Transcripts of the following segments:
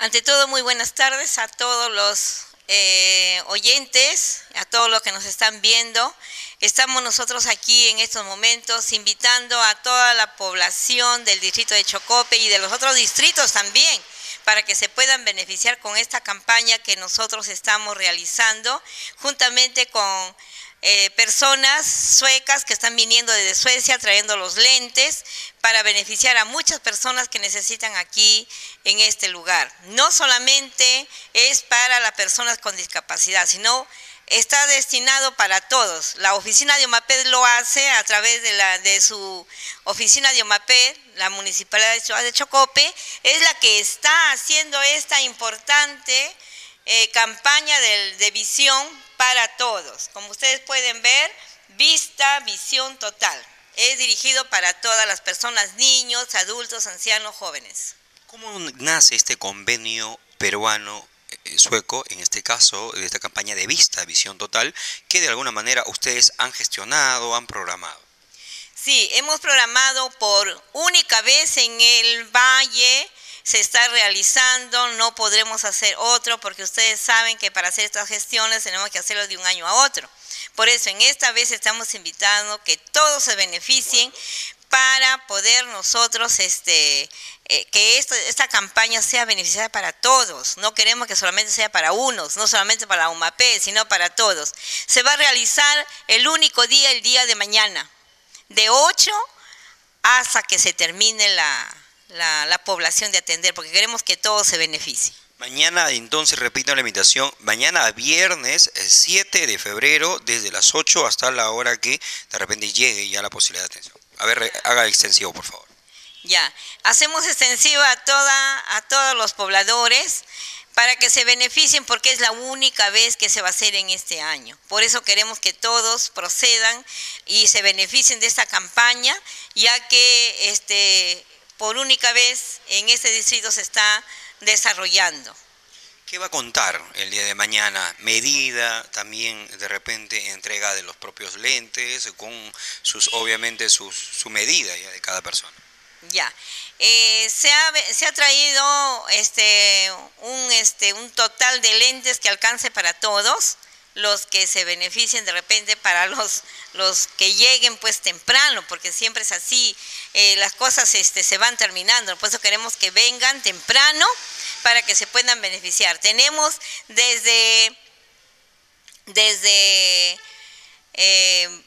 Ante todo, muy buenas tardes a todos los eh, oyentes, a todos los que nos están viendo. Estamos nosotros aquí en estos momentos invitando a toda la población del distrito de Chocope y de los otros distritos también para que se puedan beneficiar con esta campaña que nosotros estamos realizando juntamente con eh, personas suecas que están viniendo desde Suecia trayendo los lentes para beneficiar a muchas personas que necesitan aquí en este lugar. No solamente es para las personas con discapacidad, sino está destinado para todos. La oficina de OMAPED lo hace a través de, la, de su oficina de OMAPED, la Municipalidad de Chocope, es la que está haciendo esta importante eh, campaña de visión para todos. Como ustedes pueden ver, vista, visión total. Es dirigido para todas las personas, niños, adultos, ancianos, jóvenes. ¿Cómo nace este convenio peruano eh, sueco, en este caso, de esta campaña de vista, visión total, que de alguna manera ustedes han gestionado, han programado? Sí, hemos programado por única vez en el Valle se está realizando, no podremos hacer otro porque ustedes saben que para hacer estas gestiones tenemos que hacerlo de un año a otro. Por eso en esta vez estamos invitando que todos se beneficien para poder nosotros, este, eh, que esta campaña sea beneficiada para todos. No queremos que solamente sea para unos, no solamente para la UMAP, sino para todos. Se va a realizar el único día, el día de mañana, de 8 hasta que se termine la, la, población de atender, porque queremos que todo se beneficie. Mañana, entonces, repito la invitación, mañana viernes 7 de febrero, desde las 8 hasta la hora que de repente llegue ya la posibilidad de atención. A ver, haga extensivo, por favor. Ya, hacemos extensiva a, toda, a todos los pobladores para que se beneficien porque es la única vez que se va a hacer en este año. Por eso queremos que todos procedan y se beneficien de esta campaña, ya que este, por única vez en este distrito se está desarrollando. ¿Qué va a contar el día de mañana? Medida, también de repente entrega de los propios lentes, con sus, obviamente su medida ya de cada persona. Ya, eh, se, ha, se, ha, traído este, un, este, un total de lentes que alcance para todos, los que se beneficien de repente para los, los que lleguen pues temprano, porque siempre es así, eh, las cosas este, se van terminando, por eso queremos que vengan temprano para que se puedan beneficiar. Tenemos desde, desde, eh,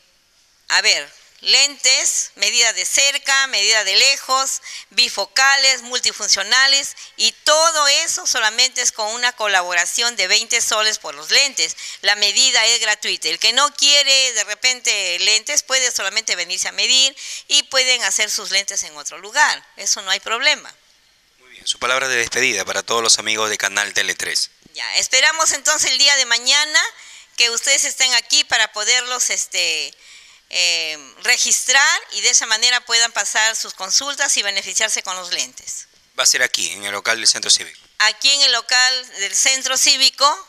a ver, lentes, medida de cerca, medida de lejos, bifocales, multifuncionales y todo eso solamente es con una colaboración de 20 soles por los lentes. La medida es gratuita. El que no quiere de repente lentes puede solamente venirse a medir y pueden hacer sus lentes en otro lugar. Eso no hay problema. Muy bien, su palabra de despedida para todos los amigos de Canal Tele 3. Ya, esperamos entonces el día de mañana que ustedes estén aquí para poderlos este eh, registrar y de esa manera puedan pasar sus consultas y beneficiarse con los lentes. Va a ser aquí, en el local del centro cívico. Aquí en el local del centro cívico,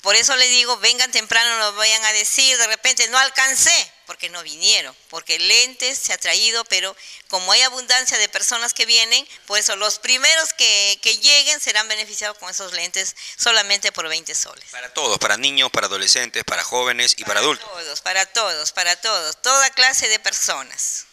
por eso les digo, vengan temprano, nos vayan a decir, de repente no alcancé, porque no vinieron, porque lentes se ha traído, pero como hay abundancia de personas que vienen, por eso los primeros que, que lleguen serán beneficiados con esos lentes solamente por 20 soles. Para todos, para niños, para adolescentes, para jóvenes y para, para adultos. Todos, para todos, para todos, toda clase de personas.